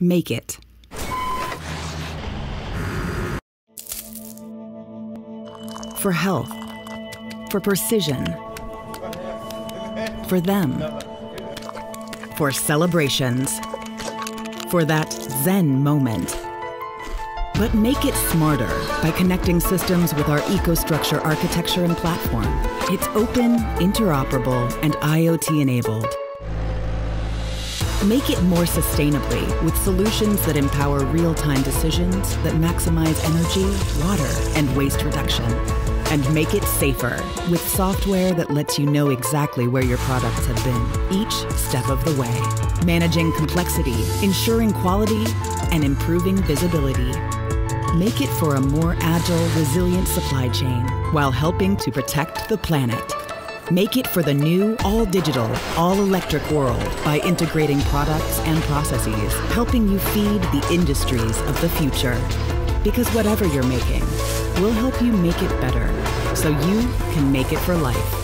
Make it. For health, for precision, for them, for celebrations, for that Zen moment. But make it smarter by connecting systems with our EcoStruxure architecture and platform. It's open, interoperable, and IoT enabled. Make it more sustainably with solutions that empower real time decisions that maximize energy, water, and waste reduction. And make it safer with software that lets you know exactly where your products have been each step of the way. Managing complexity, ensuring quality, and improving visibility. Make it for a more agile, resilient supply chain while helping to protect the planet. Make it for the new, all digital, all electric world by integrating products and processes, helping you feed the industries of the future. Because whatever you're making, we'll help you make it better so you can make it for life.